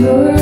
You're.